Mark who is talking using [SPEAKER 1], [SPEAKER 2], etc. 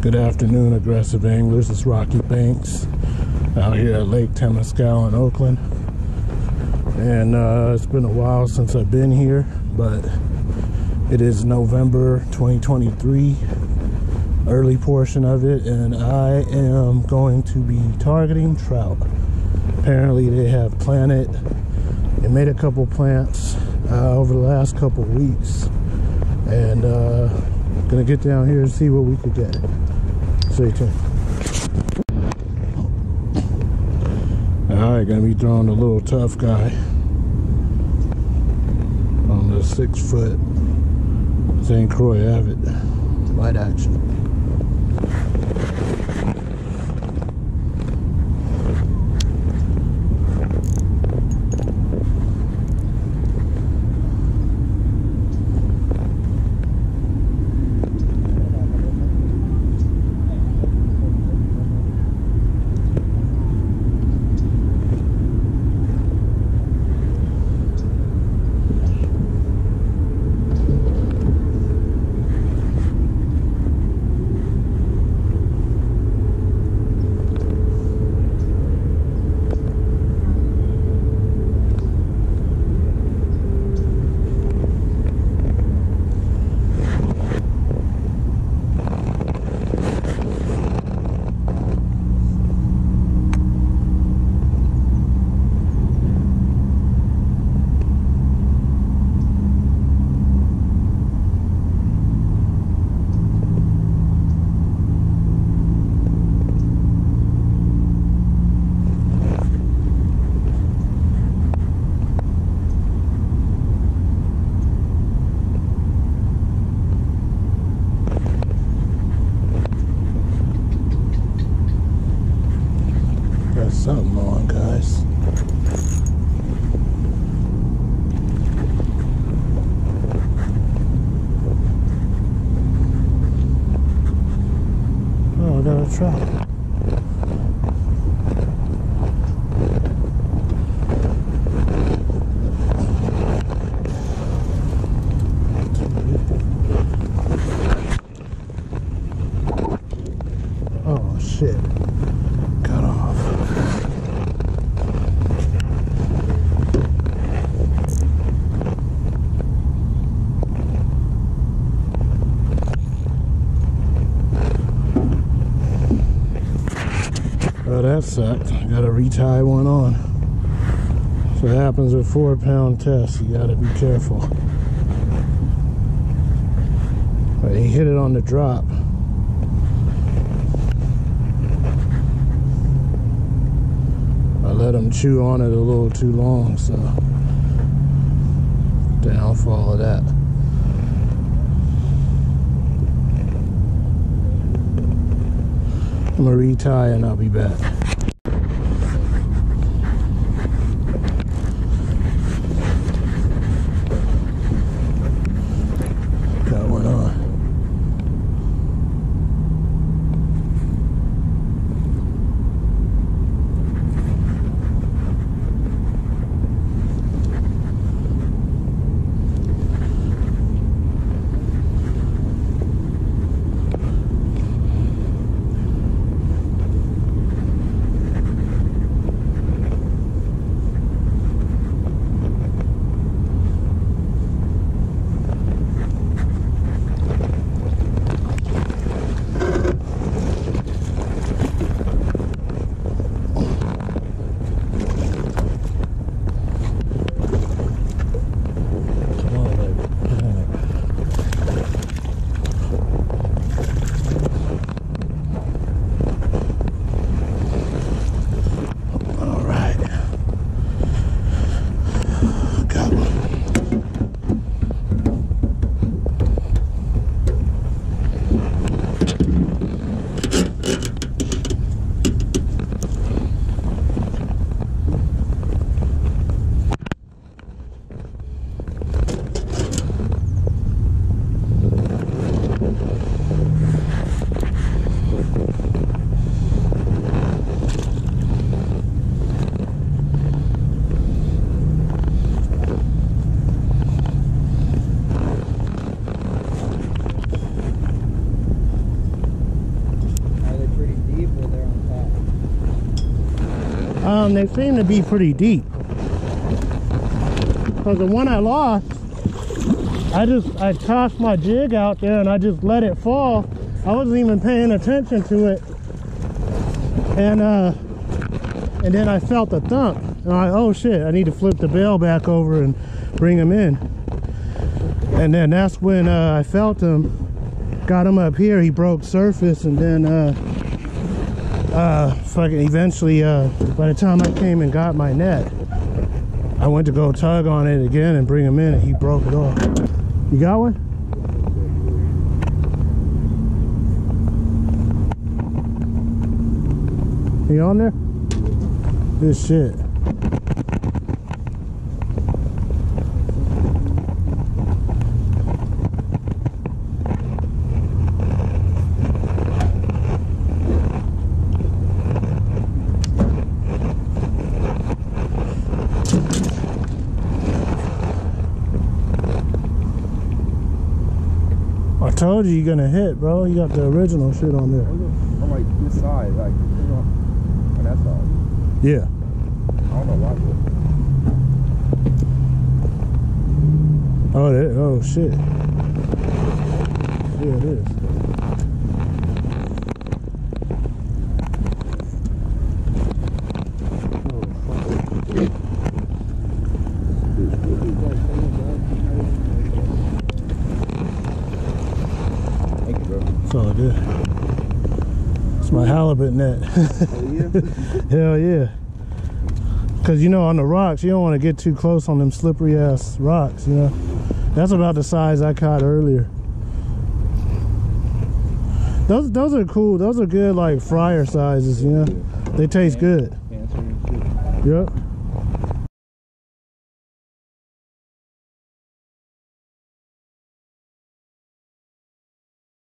[SPEAKER 1] Good afternoon, aggressive anglers. It's Rocky Banks out here at Lake Temescal in Oakland. And uh, it's been a while since I've been here, but it is November 2023, early portion of it, and I am going to be targeting trout. Apparently, they have planted, they made a couple plants uh, over the last couple weeks, and uh, gonna get down here and see what we could get. Stay tuned. All right, gonna be throwing a little tough guy on the six foot St. Croix Avid light action. Got something on, guys. Oh, I got a trout. Oh shit. Cut off. Oh, that sucked. Gotta retie one on. So what happens with four pound tests. You gotta be careful. But he hit it on the drop. I let him chew on it a little too long, so downfall of that. I'm gonna retie and I'll be back. it. Um, they seem to be pretty deep. Cause the one I lost, I just I tossed my jig out there and I just let it fall. I wasn't even paying attention to it, and uh, and then I felt a thump. And I oh shit, I need to flip the bail back over and bring him in. And then that's when uh, I felt him. Got him up here. He broke surface, and then uh, uh, fucking eventually, uh, by the time I came and got my net, I went to go tug on it again and bring him in, and he broke it off. You got one? You on there? This shit. Told you you're gonna hit, bro. You got the original shit on there.
[SPEAKER 2] On like this side, like on that side.
[SPEAKER 1] Yeah.
[SPEAKER 2] I don't know why.
[SPEAKER 1] Oh, that, oh shit. Yeah, it is.
[SPEAKER 2] Thank you, bro.
[SPEAKER 1] It's all good. It's my halibut net.
[SPEAKER 2] Oh yeah.
[SPEAKER 1] Hell yeah. Cause you know on the rocks, you don't want to get too close on them slippery ass rocks, you know. That's about the size I caught earlier. Those those are cool. Those are good like fryer sizes, you know. They taste good.
[SPEAKER 2] Cancer and shit.
[SPEAKER 1] Yep.